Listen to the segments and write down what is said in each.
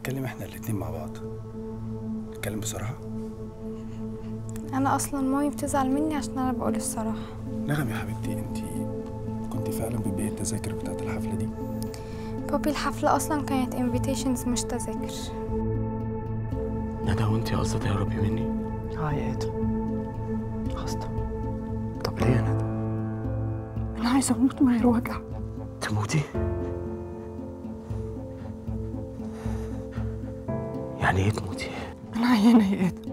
نتكلم إحنا الاتنين مع بعض. نتكلم بصراحه أنا أصلا مامي بتزعل مني عشان أنا بقول الصراحة. نغم يا حبيبتي أنت كنت فعلا بتبيعي التذاكر بتاعت الحفلة دي. بابي الحفلة أصلا كانت انفيتيشنز مش تذاكر. ندى وانت قصدي تهربي مني؟ آه يا آدم خاصة. طب ليه يا ندى؟ أنا عايزة أموت من غير وجع. تموتي؟ يعني إيه تموتي؟ أنا عيانه يا آدم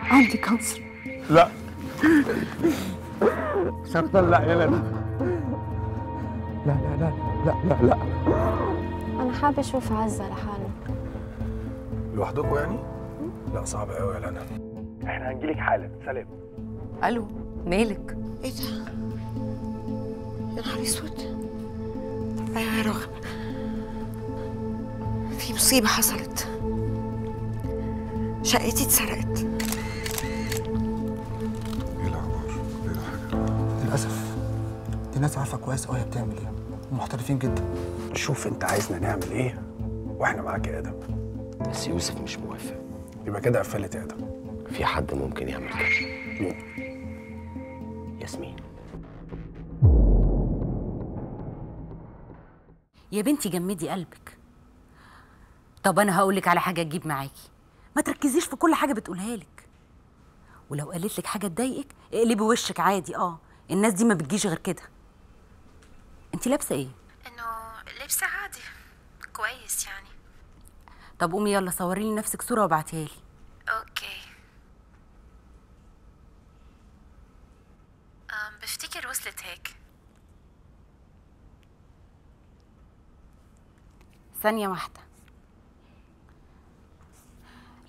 عندي كانسر لا. شرطا لا يا لا لا لا لا لا لا. أنا حابة أشوف عزة لحاله لوحدكم يعني؟ لا صعب قوي يا لنا. إحنا هنجيلك حالا. سلام. ألو مالك؟ إيه ده؟ يا نهار أسود. أيوه يا رغم. في مصيبة حصلت. شقتي اتسرقت. إيه الأخبار؟ إيه الحاجة؟ للأسف دي ناس عارفة كويس هي بتعمل إيه. ومحترفين جدا. شوف أنت عايزنا نعمل إيه وإحنا معاك يا آدم. بس يوسف مش موافق. يبقى كده قفلت يا آدم. في حد ممكن يعمل كده؟ مين؟ ياسمين. يا بنتي جمدي قلبك طب أنا هقولك على حاجة تجيب معاكي ما تركزيش في كل حاجة بتقولها لك. ولو قالت لك حاجة تضايقك اقلبي وشك عادي آه. الناس دي ما بتجيش غير كده. انت لابسة إيه؟ إنه لبس عادي كويس يعني. طب قومي يلا صوري لي نفسك صورة وابعتيها لي. أوكي. أم بفتكر وصلت هيك. ثانية واحدة.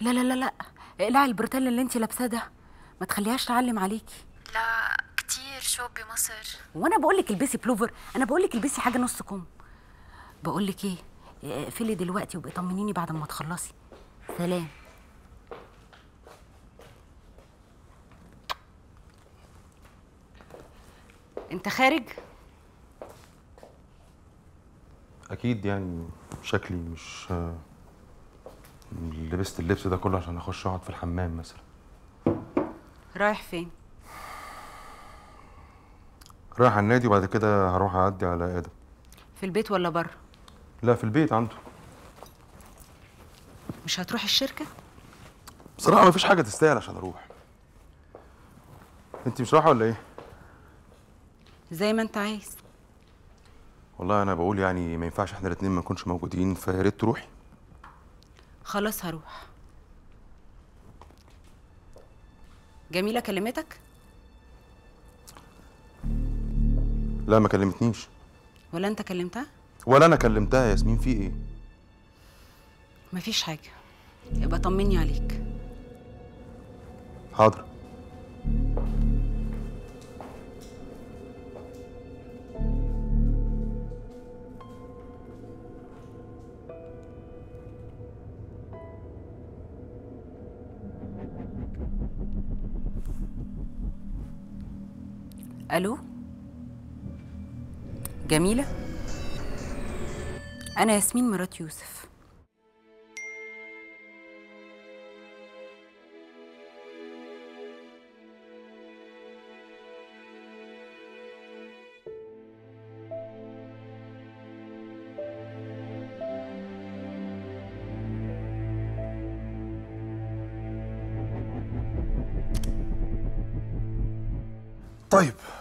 لا لا لا لا. اقلعي البرتال اللي انت لابساه ده. ما تخليهاش تعلم عليكي. لا كتير شوب بمصر. وأنا بقول لك البسي بلوفر. أنا بقول لك البسي حاجة نص كم. بقول لك إيه اقفلي دلوقتي وابقي طمنيني بعد ما تخلصي. سلام. انت خارج؟ أكيد يعني شكلي مش لبست اللبس ده كله عشان أخش أقعد في الحمام مثلا. رايح فين؟ رايح على النادي وبعد كده هروح أعدي على آدم. في البيت ولا بره؟ لا في البيت عنده. مش هتروح الشركة؟ بصراحة مفيش حاجة تستاهل عشان أروح. أنت مش رايحة ولا إيه؟ زي ما أنت عايز. والله أنا بقول يعني ما ينفعش إحنا الاتنين ما نكونش موجودين فيا ريت تروحي. خلاص هروح. جميلة كلمتك؟ لا ما كلمتنيش. ولا أنت كلمتها؟ ولا أنا كلمتها يا ياسمين في إيه؟ مفيش حاجة. يبقى طمني عليك. حاضر. ألو؟ جميلة؟ أنا ياسمين مرات يوسف.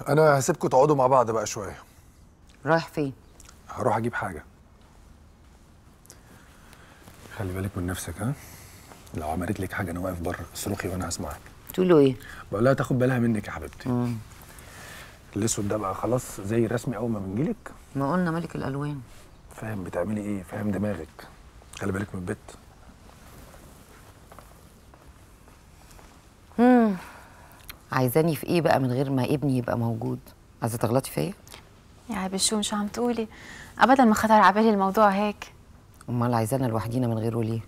أنا هسيبكم تقعدوا مع بعض بقى شوية. رايح فين؟ هروح أجيب حاجة. خلي بالك من نفسك ها؟ لو عملت لك حاجة أنا واقف بره صرخي وأنا هسمعك. تقولوا إيه؟ بقول لها تاخد بالها منك يا حبيبتي. الأسود ده بقى خلاص زي الرسمي أول ما بنجيلك. ما قلنا ملك الألوان. فاهم بتعملي إيه؟ فاهم دماغك. خلي بالك من البت. عايزاني في إيه بقى من غير ما ابني يبقى موجود؟ عايزة تغلطي فيا؟ يا عبي شو مش عم تقولي. ابدا ما خطر على بالي الموضوع هيك. أمال عايزانا لوحدينا من غيره ليه؟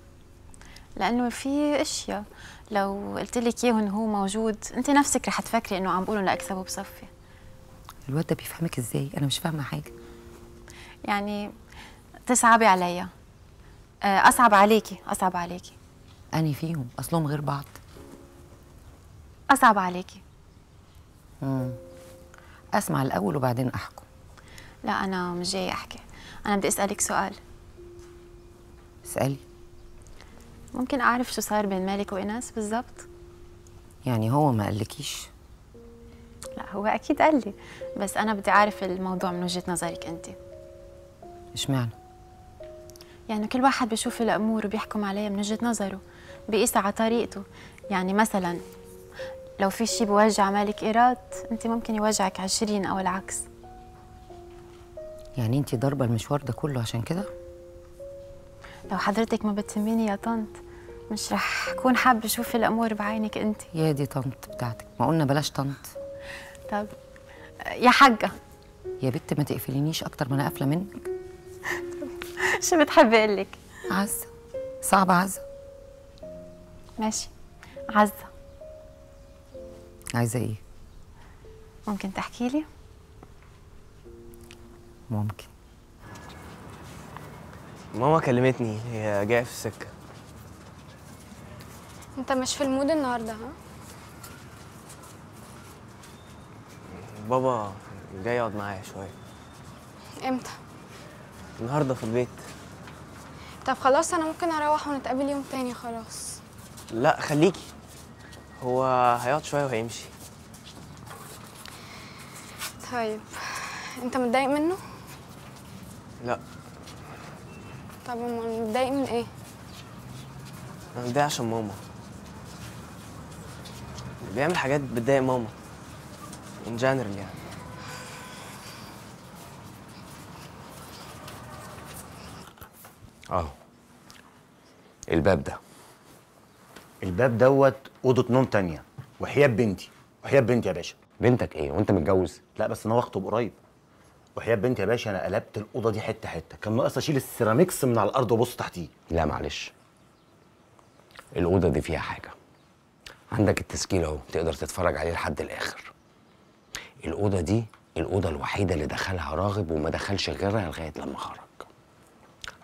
لأنه في أشياء. لو قلت لك إياهم هو موجود أنت نفسك رح تفكري إنه عم بقولهم لاكسبه بصفي الواد ده بيفهمك إزاي؟ أنا مش فاهمة حاجة. يعني تصعبي عليا. آه، أصعب عليكي أصعب عليكي. اني فيهم أصلهم غير بعض. أصعب عليكي. مم. أسمع الأول وبعدين أحكم. لا أنا مش جاي أحكي. أنا بدي أسألك سؤال. اسألي. ممكن أعرف شو صار بين مالك وايناس بالضبط؟ يعني هو ما قالكيش؟ لا هو أكيد قال لي. بس أنا بدي أعرف الموضوع من وجهة نظرك أنت. إشمعنى؟ يعني كل واحد بيشوف الأمور وبيحكم عليها من وجهة نظره بيقيسها على طريقته. يعني مثلا لو في شيء بوجع مالك إيراد أنت ممكن يوجعك عشرين أو العكس. يعني انتي ضاربة المشوار ده كله عشان كده؟ لو حضرتك ما بتهميني يا طنط مش رح كون حابة أشوف الأمور بعينك أنت. يا دي طنط بتاعتك ما قلنا بلاش طنط. طب يا حاجة. يا بت ما تقفلينيش أكتر ما أنا قافلة منك. شو بتحبي أقول لك؟ عزة صعبة عزة. ماشي عزة. عايزة إيه؟ ممكن تحكي لي؟ ممكن. ماما كلمتني هي جاية في السكة. انت مش في المود النهارده ها؟ بابا جاي يقعد معايا شوية. إمتى؟ النهارده في البيت. طب خلاص أنا ممكن أروح ونتقابل يوم تاني خلاص. لا خليكي. هو هيقعد شوية وهيمشي. طيب انت متضايق منه؟ لا. طب امال متضايق من إيه؟ أنا متضايق عشان ماما. بيعمل حاجات بتضايق ماما. ان جنرال يعني. اهو. الباب ده. الباب دوت أوضة نوم تانية. وحياة بنتي. وحياة بنتي يا باشا. بنتك إيه؟ وأنت متجوز؟ لا بس أنا واخطب قريب. وحياة بنتي يا باشا أنا قلبت الأوضة دي حتة حتة. كان ناقص أشيل السيراميكس من على الأرض وأبص تحتيه. لا معلش. الأوضة دي فيها حاجة. عندك التسجيل أهو تقدر تتفرج عليه لحد الآخر. الأوضة دي الأوضة الوحيدة اللي دخلها راغب وما دخلش غيرها لغاية لما خرج.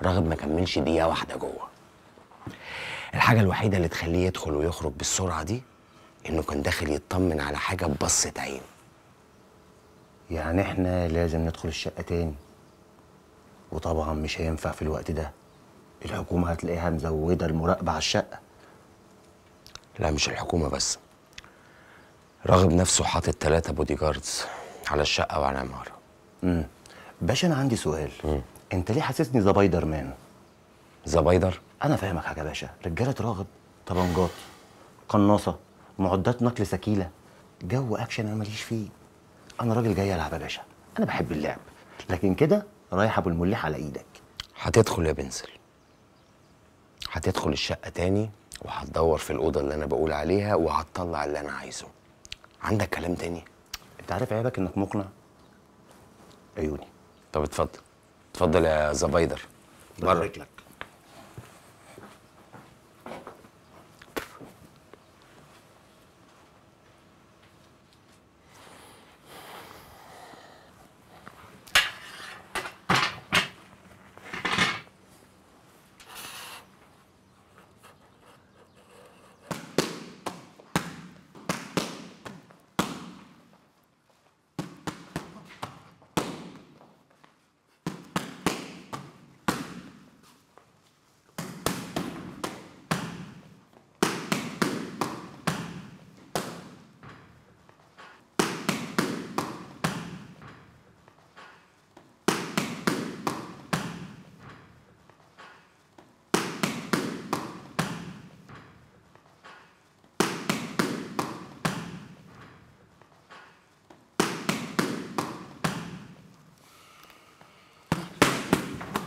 راغب ما كملش دقيقة واحدة جوه. الحاجة الوحيدة اللي تخليه يدخل ويخرج بالسرعة دي إنه كان داخل يطمن على حاجة ببصه عين. يعني إحنا لازم ندخل الشقة تاني. وطبعا مش هينفع في الوقت ده. الحكومة هتلاقيها مزودة المراقبة على الشقة. لا مش الحكومة بس. راغب نفسه حاطط ثلاثة بودي جاردز على الشقة وعلى العمارة امم باشا أنا عندي سؤال. مم. أنت ليه حاسسني زبايدر مان؟ زبايدر أنا فاهمك حاجة يا باشا. رجالة راغب طبنجات قناصة معدات نقل ثقيله جو اكشن أنا ماليش فيه. أنا راجل جاي ألعب يا باشا. أنا بحب اللعب. لكن كده رايح أبو المليح على إيدك. هتدخل يا بنسل هتدخل الشقة تاني وهتدور في الأوضة اللي أنا بقول عليها وهتطلع اللي أنا عايزه. عندك كلام تاني؟ أنت عارف عيبك إنك مقنع؟ عيوني. طب اتفضل. اتفضل يا زبايدر بره. لك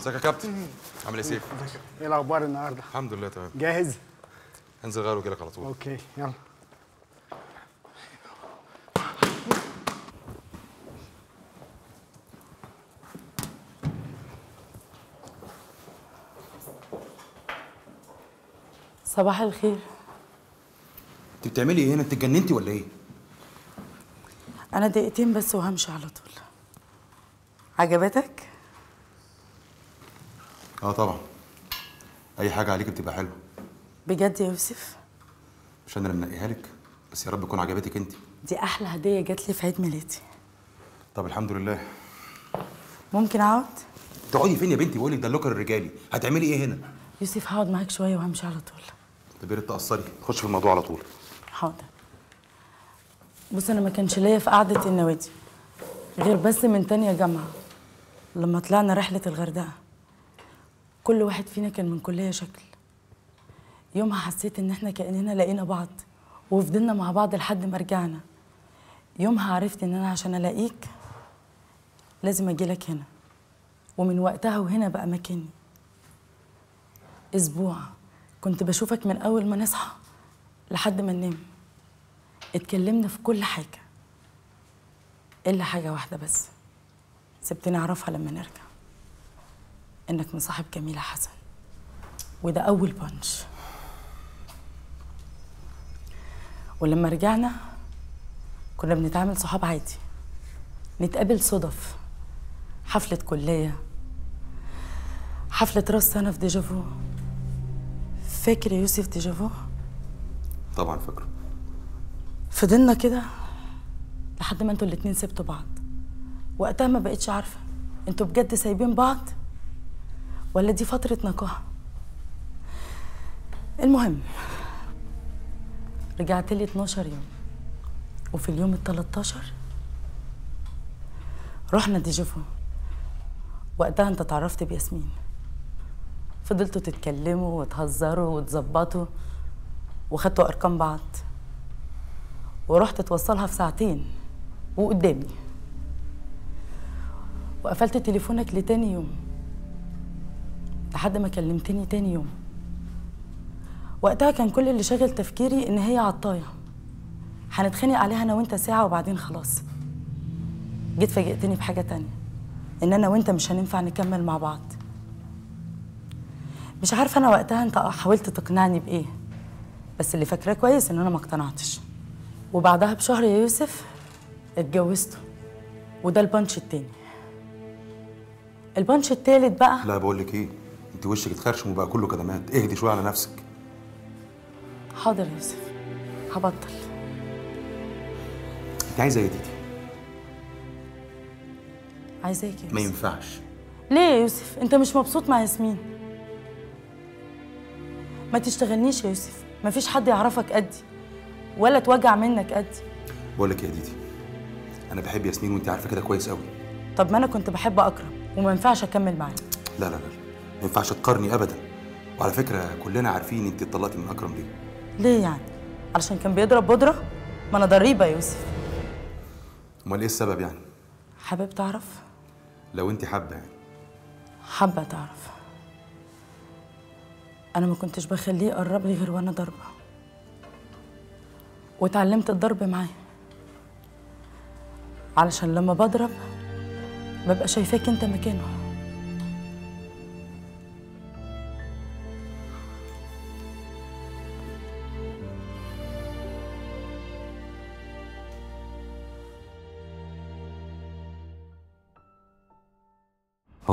ازيك يا كابتن؟ عامل إيه سيف؟ إيه الاخبار النهارده؟ الحمد لله تمام. جاهز؟ انزل غير وجيلك على طول. أوكي يلا. صباح الخير. انت بتعملي إيه؟ هنا انت اتجننتي ولا إيه؟ أنا دقيقتين بس وهمشي على طول. عجبتك؟ آه طبعا. أي حاجة عليك بتبقى حلوة. بجد يا يوسف؟ مش أنا اللي منقيها لك بس يا رب تكون عجبتك أنت. دي أحلى هدية جات لي في عيد ميلادي. طب الحمد لله. ممكن أقعد؟ تقعدي فين يا بنتي؟ بقول لك ده اللوكر الرجالي. هتعملي إيه هنا؟ يوسف هقعد معاك شوية وهمشي على طول. طب يا ريت تقصري. خش في الموضوع على طول. حاضر. بص أنا ما كانش ليا في قعدة النوادي غير بس من تانية جامعة لما طلعنا رحلة الغردقة. كل واحد فينا كان من كلية شكل. يومها حسيت إن إحنا كأننا لقينا بعض وفضلنا مع بعض لحد ما رجعنا. يومها عرفت إن أنا عشان ألاقيك لازم اجيلك هنا. ومن وقتها وهنا بقى مكاني. أسبوع كنت بشوفك من أول ما نصحى لحد ما ننام. اتكلمنا في كل حاجة. إلا حاجة واحدة بس. سبتني أعرفها لما نرجع. إنك مصاحب جميلة حسن. وده أول بانش. ولما رجعنا كنا بنتعامل صحاب عادي. نتقابل صدف. حفلة كلية. حفلة راس سنة في ديجافو فاكر يا يوسف ديجافو طبعا فاكره. فضلنا كده لحد ما أنتوا الاتنين سبتوا بعض. وقتها ما بقتش عارفة. أنتوا بجد سايبين بعض؟ ولا دي فترة نقاهة؟ المهم رجعت لي 12 يوم. وفي اليوم ال 13 رحنا ديجافو وقتها انت اتعرفت بياسمين. فضلتوا تتكلموا وتهزروا وتظبطوا وخدتوا أرقام بعض. ورحت توصلها في ساعتين وقدامي. وقفلت تليفونك لتاني يوم. لحد ما كلمتني تاني يوم. وقتها كان كل اللي شاغل تفكيري إن هي عطايه هنتخانق عليها أنا وأنت ساعة وبعدين خلاص. جيت فاجئتني بحاجة تانية إن أنا وأنت مش هننفع نكمل مع بعض. مش عارفة أنا وقتها أنت حاولت تقنعني بإيه بس اللي فاكراه كويس إن أنا ما اقتنعتش. وبعدها بشهر يا يوسف اتجوزته وده البانش التاني. البانش التالت بقى لا بقول لك إيه؟ انت وشك اتخرشم وبقى كله كدمات. اهدي شوية على نفسك. حاضر يا يوسف. هبطل. انت عايزه إيه يا تيتي عايزاك يا يوسف؟ ما ينفعش. ليه يا يوسف؟ انت مش مبسوط مع ياسمين؟ ما تشتغلنيش يا يوسف. مفيش حد يعرفك قدي ولا توجع منك قدي. بقول لك يا ديدي؟ أنا بحب ياسمين وأنت عارفة كده كويس قوي طب ما أنا كنت بحب أكرم وما ينفعش أكمل معاه. لا لا لا. ما ينفعش تقارني ابدا. وعلى فكرة كلنا عارفين انت اتطلقتي من أكرم ليه. ليه يعني؟ علشان كان بيضرب بودرة؟ ما أنا ضريبة يا يوسف. أمال إيه السبب يعني؟ حابب تعرف؟ لو انت حابة يعني. حابة تعرف. أنا ما كنتش بخليه يقرب لي غير وأنا ضاربه واتعلمت الضرب معاه. علشان لما بضرب ببقى شايفاك أنت مكانه.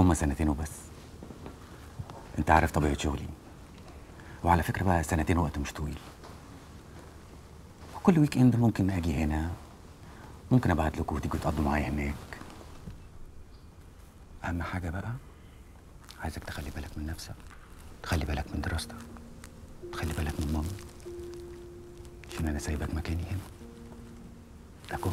هما سنتين وبس. انت عارف طبيعة شغلي. وعلى فكرة بقى سنتين وقت مش طويل. وكل weekend ممكن أجي هنا. ممكن أبعت لكم وتيجوا تقضوا معايا هناك. أهم حاجة بقى عايزك تخلي بالك من نفسك. تخلي بالك من دراستك. تخلي بالك من ماما عشان أنا سايبك مكاني هنا. داكور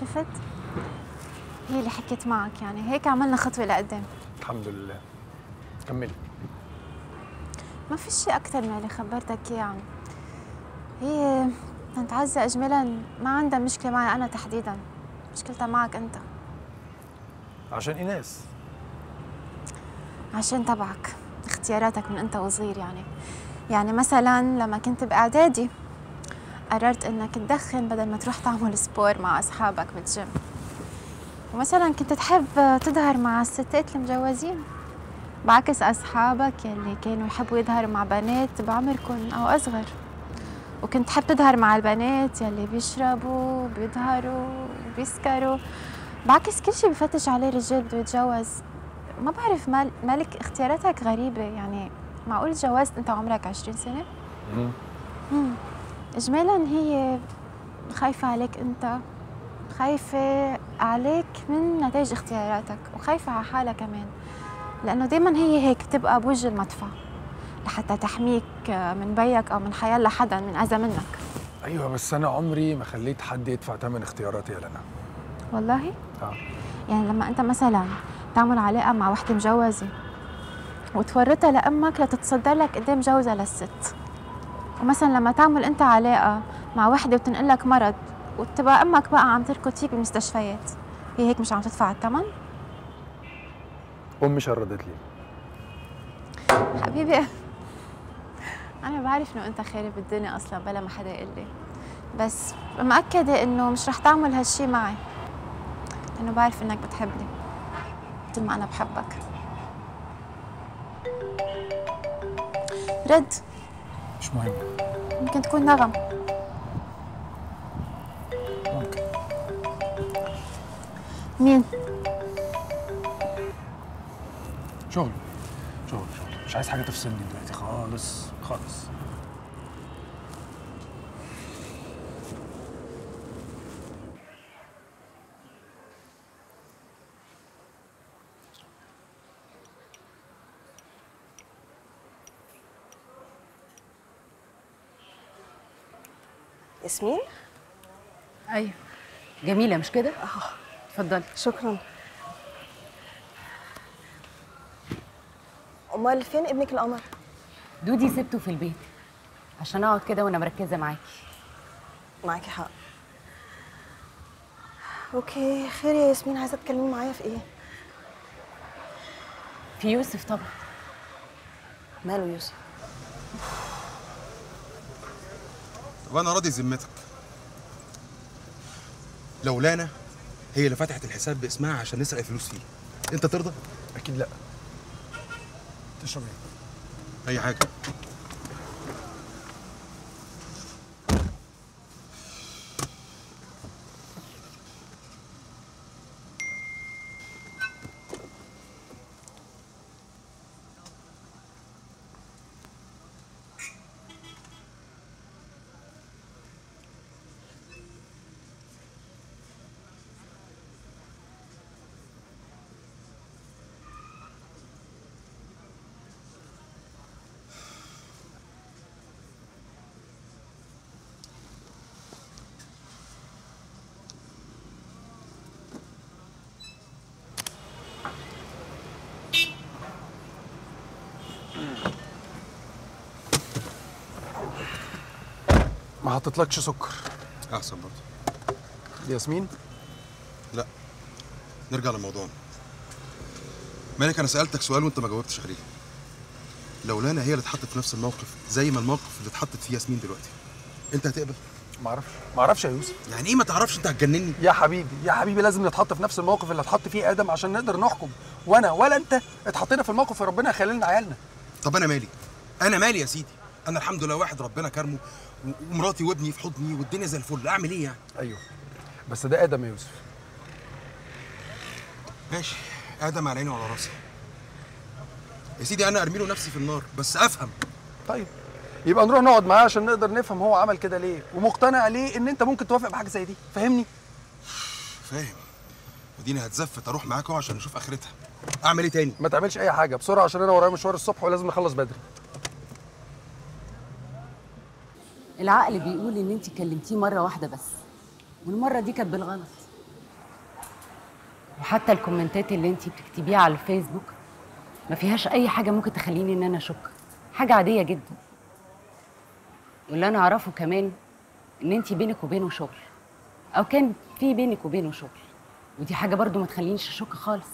شفت هي اللي حكيت معك يعني. هيك عملنا خطوة لقدام. الحمد لله. كملي. ما في شيء أكثر من اللي خبرتك إياه عم. هي بنت عزة اجمالا ما عندها مشكلة معي أنا تحديدا. مشكلتها معك أنت. عشان إيناس. عشان تبعك. اختياراتك من أنت وصغير يعني. يعني مثلا لما كنت بإعدادي قررت إنك تدخن بدل ما تروح تعمل sport مع أصحابك بالجيم. ومثلا كنت تحب تظهر مع الستات المجوزين؟ بعكس أصحابك يلي كانوا يحبوا يظهروا مع بنات بعمركم أو أصغر. وكنت تحب تظهر مع البنات يلي بيشربوا بيظهروا بيسكروا. بعكس كل شيء بفتش عليه رجال بده يتجوز ما بعرف مال مالك اختياراتك غريبة يعني. معقول تجوزت أنت عمرك 20 سنة؟ مم. اجمالا هي خايفة عليك أنت خايفة عليك من نتائج اختياراتك وخايفة على حالها كمان لأنه دايما هي هيك بتبقى بوجه المدفع لحتى تحميك من بيك أو من حيالله حدا من أذى منك. أيوه بس أنا عمري ما خليت حد يدفع ثمن اختياراتي يا لنا. والله؟ آه. يعني لما أنت مثلا تعمل علاقة مع وحدة مجوزة وتورطها لأمك لتتصدر لك قدام جوزها للست ومثلا لما تعمل أنت علاقة مع وحدة وتنقلك مرض وتبقى أمك بقى عم تركض فيك بالمستشفيات هي هيك مش عم تدفع الثمن؟ أمي شردت لي. حبيبي أنا بعرف إنه أنت خارب الدنيا أصلا بلا ما حدا يقول لي بس مأكدة إنه مش رح تعمل هالشي معي لأنه بعرف إنك بتحبني مثل ما أنا بحبك. رد. مش مهم. يمكن تكون نغم ممكن مين؟ شغل. شغل شغل. مش عايز حاجة تفصلني دلوقتي خالص خالص. ياسمين؟ أيوه. جميلة مش كده؟ اتفضلي. شكرا. أمال فين ابنك القمر؟ دودي سبته في البيت عشان أقعد كده وأنا مركزة معاكي. معاكي حق. أوكي خير يا ياسمين عايزة تكلمي معايا في إيه؟ في يوسف طبعا. ماله يوسف؟ طب أنا راضي ذمتك. لو لانا هي اللي فتحت الحساب باسمها عشان نسرق الفلوس فيه. انت ترضى؟ أكيد لأ. تشرب إيه؟ أي حاجة. ما حطيتلكش سكر. أحسن برضه. ياسمين؟ لا. نرجع لموضوعنا مالك أنا سألتك سؤال وأنت ما جاوبتش عليه. لو لانا هي اللي اتحطت في نفس الموقف زي ما الموقف اللي اتحطت فيه ياسمين دلوقتي. أنت هتقبل؟ ما أعرفش. ما أعرفش يا يوسف. يعني إيه ما تعرفش؟ أنت هتجنني. يا حبيبي يا حبيبي لازم نتحط في نفس الموقف اللي اتحط فيه آدم عشان نقدر نحكم. وأنا ولا أنت اتحطينا في الموقف وربنا يخلي لنا عيالنا. طب أنا مالي؟ أنا مالي يا سيدي؟ أنا الحمد لله واحد ربنا كرمه ومراتي وابني في حضني والدنيا زي الفل. أعمل إيه يعني؟ أيوه. بس ده آدم يا يوسف. ماشي. آدم على عيني وعلى راسي. يا سيدي أنا أرمي له نفسي في النار بس أفهم. طيب. يبقى نروح نقعد معاه عشان نقدر نفهم هو عمل كده ليه ومقتنع ليه إن أنت ممكن توافق بحاجة زي دي. فاهمني؟ فاهم. وديني هتزفت أروح معاك أهو عشان نشوف آخرتها. أعمل إيه تاني؟ ما تعملش أي حاجة بسرعة عشان أنا ورايا مشوار الصبح ولازم نخلص بدري. العقل بيقول إن انت كلمتيه مرة واحدة بس والمرة دي كانت بالغلط. وحتى الكومنتات اللي انتي بتكتبيها على الفيسبوك ما فيهاش أي حاجة ممكن تخليني إن أنا أشك. حاجة عادية جدا. واللي أنا أعرفه كمان إن انتي بينك وبينه شغل. أو كان في بينك وبينه شغل. ودي حاجة برضو ما تخلينيش أشك خالص.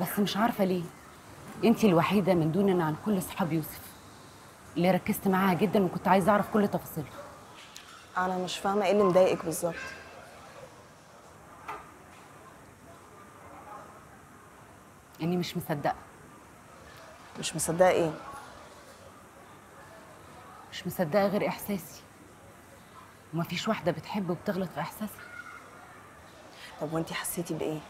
بس مش عارفة ليه. انتي الوحيدة من دون عن كل أصحاب يوسف اللي ركزت معاها جدا وكنت عايزة أعرف كل تفاصيلها. أنا مش فاهمة إيه اللي مضايقك بالظبط. إني مش مصدقة. مش مصدقة إيه؟ مش مصدقة غير إحساسي. ومفيش واحدة بتحب وبتغلط في إحساسها. طب وإنتي حسيتي بإيه؟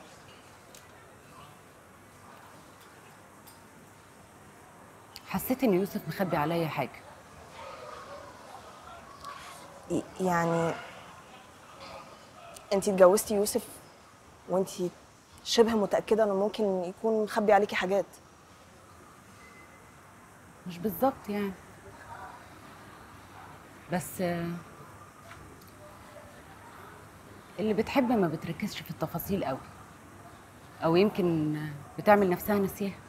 حسيت إن يوسف مخبي عليا حاجة؟ يعني انتي اتجوزتي يوسف وانتي شبه متأكدة إنه ممكن يكون مخبي عليكي حاجات؟ مش بالظبط يعني. بس اللي بتحب ما بتركزش في التفاصيل قوي أو يمكن بتعمل نفسها نسيها.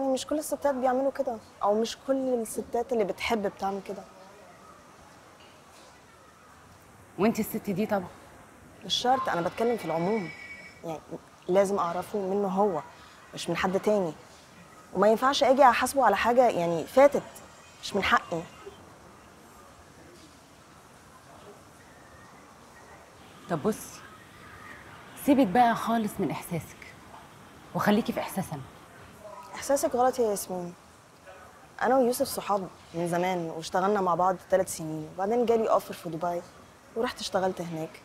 يعني مش كل الستات بيعملوا كده أو مش كل الستات اللي بتحب بتعمل كده. وأنت الست دي طبعا. مش شرط أنا بتكلم في العموم. يعني لازم أعرفه منه هو مش من حد تاني. وما ينفعش أجي أحاسبه على حاجة يعني فاتت مش من حقي. طب بصي سيبك بقى خالص من إحساسك وخليكي في إحساسنا. إحساسك غلط يا ياسمين. أنا ويوسف صحاب من زمان واشتغلنا مع بعض ثلاث سنين وبعدين جالي اوفر في دبي ورحت اشتغلت هناك.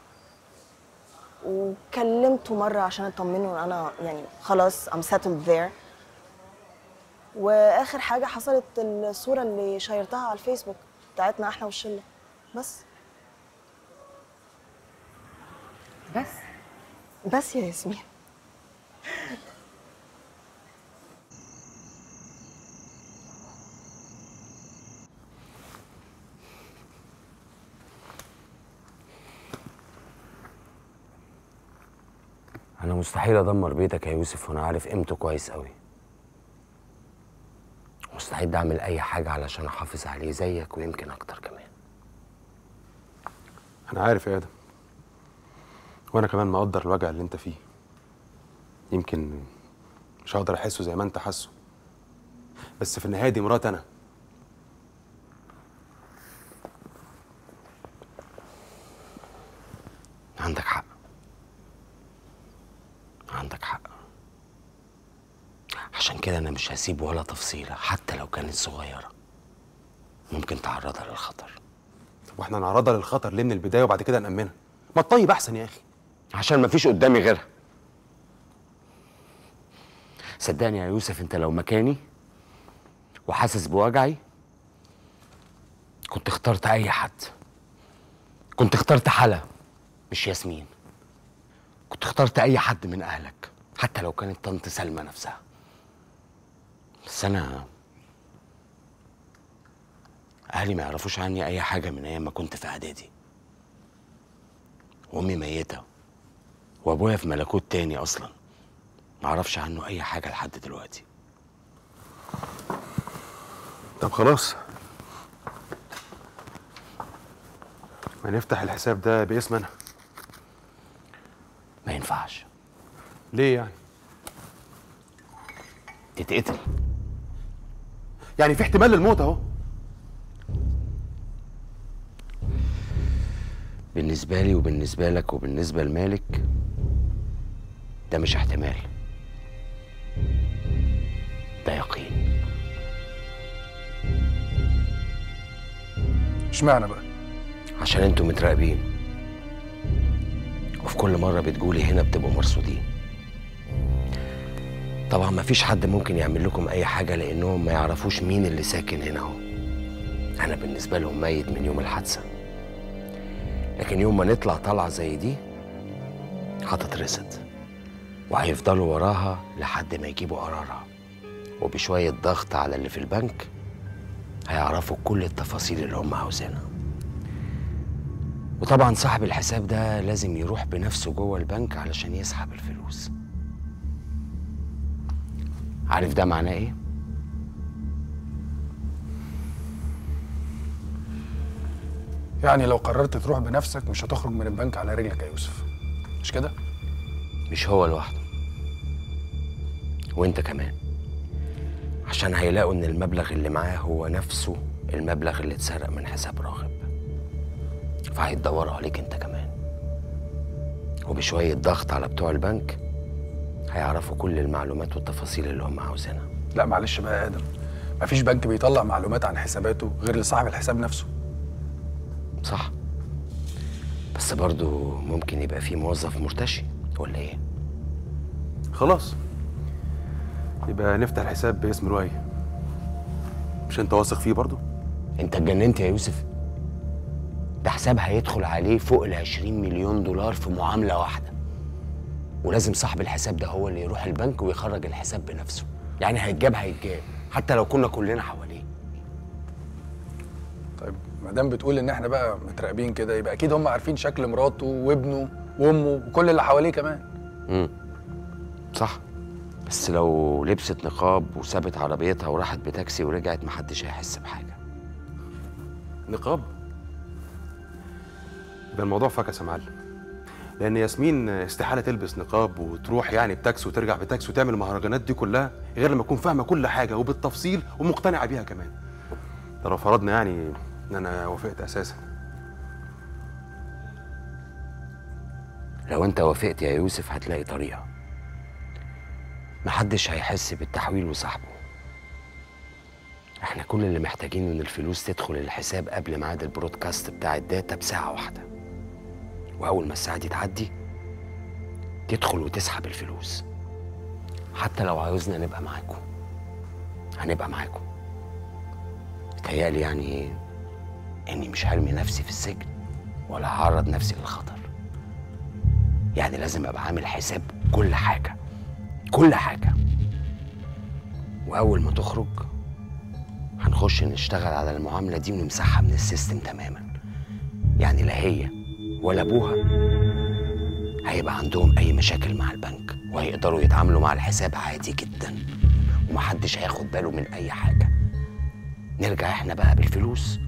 وكلمته مرة عشان أطمنه إن أنا يعني خلاص I'm settled there. وآخر حاجة حصلت الصورة اللي شيرتها على الفيسبوك بتاعتنا إحنا والشلة. بس. بس؟ بس يا ياسمين. أنا مستحيل أدمر بيتك يا يوسف وأنا عارف قيمته كويس قوي مستعد أعمل أي حاجة علشان أحافظ عليه زيك ويمكن أكتر كمان. أنا عارف يا آدم. وأنا كمان مقدر الوجع اللي أنت فيه. يمكن مش هقدر أحسه زي ما أنت حاسه. بس في النهاية دي مرات أنا. عندك حق عندك حق أنا مش هسيب ولا تفصيلة حتى لو كانت صغيرة. ممكن تعرضها للخطر. طب وإحنا نعرضها للخطر ليه من البداية وبعد كده نأمنها؟ ما الطيب أحسن يا أخي. عشان مفيش قدامي غيرها. صدقني يا يوسف أنت لو مكاني وحاسس بوجعي كنت اخترت أي حد. كنت اخترت حلا مش ياسمين. كنت اخترت أي حد من أهلك حتى لو كانت طنط سلمى نفسها. بس أنا أهلي ما يعرفوش عني أي حاجة من أيام ما كنت في إعدادي. وأمي ميتة وأبويا في ملكوت تاني أصلا. ما أعرفش عنه أي حاجة لحد دلوقتي. طب خلاص. ما نفتح الحساب ده باسم أنا. ما ينفعش. ليه يعني؟ تتقتل. يعني في احتمال للموت اهو. بالنسبة لي وبالنسبة لك وبالنسبة لمالك ده مش احتمال. ده يقين. اشمعنى بقى؟ عشان أنتوا متراقبين. وفي كل مرة بتقولي هنا بتبقوا مرصودين. طبعا ما فيش حد ممكن يعمل لكم أي حاجة لأنهم ما يعرفوش مين اللي ساكن هنا أهو. أنا بالنسبة لهم ميت من يوم الحادثة. لكن يوم ما نطلع طلعة زي دي هتترصد وهيفضلوا وراها لحد ما يجيبوا قرارها. وبشوية ضغط على اللي في البنك هيعرفوا كل التفاصيل اللي هم عاوزينها. وطبعا صاحب الحساب ده لازم يروح بنفسه جوه البنك علشان يسحب الفلوس. عارف ده معناه إيه؟ يعني لو قررت تروح بنفسك مش هتخرج من البنك على رجلك يا يوسف. مش كده؟ مش هو لوحده. وانت كمان. عشان هيلاقوا إن المبلغ اللي معاه هو نفسه المبلغ اللي اتسرق من حساب راغب. فهيدوروا عليك انت كمان. وبشوية ضغط على بتوع البنك هيعرفوا كل المعلومات والتفاصيل اللي هم عاوزينها. لا معلش بقى يا آدم. مفيش بنك بيطلع معلومات عن حساباته غير لصاحب الحساب نفسه. صح. بس برضو ممكن يبقى في موظف مرتشي ولا إيه؟ خلاص. يبقى نفتح حساب باسم رؤي مش أنت واثق فيه برضو؟ أنت اتجننت يا يوسف. ده حساب هيدخل عليه فوق ال 20 مليون دولار في معاملة واحدة. ولازم صاحب الحساب ده هو اللي يروح البنك ويخرج الحساب بنفسه. يعني هيتجاب هيتجاب حتى لو كنا كلنا حواليه. طيب ما دام بتقول إن إحنا بقى متراقبين كده يبقى أكيد هم عارفين شكل مراته وابنه وأمه وكل اللي حواليه كمان. امم صح. بس لو لبست نقاب وسابت عربيتها وراحت بتاكسي ورجعت محدش هيحس بحاجة. نقاب؟ ده الموضوع فكس يا معلم. لأن ياسمين استحالة تلبس نقاب وتروح يعني بتاكسي وترجع بتاكسي وتعمل المهرجانات دي كلها غير لما تكون فاهمة كل حاجة وبالتفصيل ومقتنعة بيها كمان. ده لو فرضنا يعني إن أنا وافقت أساسا. لو أنت وافقت يا يوسف هتلاقي طريقة. محدش هيحس بالتحويل وسحبه إحنا كل اللي محتاجينه إن الفلوس تدخل الحساب قبل ميعاد ال broadcast بتاع ال data بساعة واحدة. وأول ما الساعة دي تعدي تدخل وتسحب الفلوس. حتى لو عاوزنا نبقى معاكم. هنبقى معاكم. متهيألي يعني إني مش هرمي نفسي في السجن ولا هعرض نفسي للخطر. يعني لازم أبقى عامل حساب كل حاجة. كل حاجة. وأول ما تخرج هنخش نشتغل على المعاملة دي ونمسحها من السيستم تماما. يعني لا هي ولا أبوها. هيبقى عندهم أي مشاكل مع البنك وهيقدروا يتعاملوا مع الحساب عادي جدا. ومحدش هياخد باله من أي حاجة. نرجع إحنا بقى بالفلوس.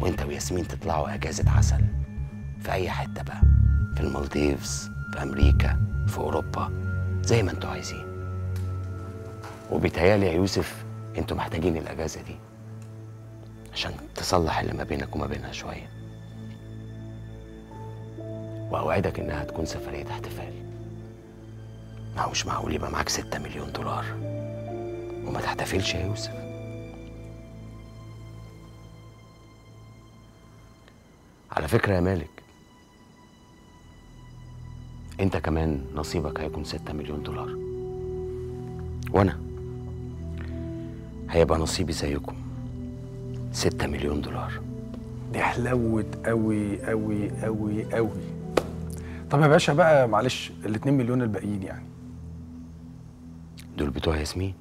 وأنت وياسمين تطلعوا أجازة عسل. في أي حتة بقى؟ في المالديفز في أمريكا في أوروبا. زي ما أنتوا عايزين. وبيتهيألي يا يوسف أنتوا محتاجين الأجازة دي. عشان تصلح اللي ما بينك وما بينها شوية. وأوعدك إنها هتكون سفرية احتفال. ما هو مش معقول يبقى معاك ستة مليون دولار. وما تحتفلش يا يوسف. على فكرة يا مالك أنت كمان نصيبك هيكون ستة مليون دولار. وأنا هيبقى نصيبي زيكم ستة مليون دولار. دي حلوت قوي قوي قوي قوي طب يا باشا بقى معلش ال 2 مليون الباقيين يعني. دول بتوع ياسمين؟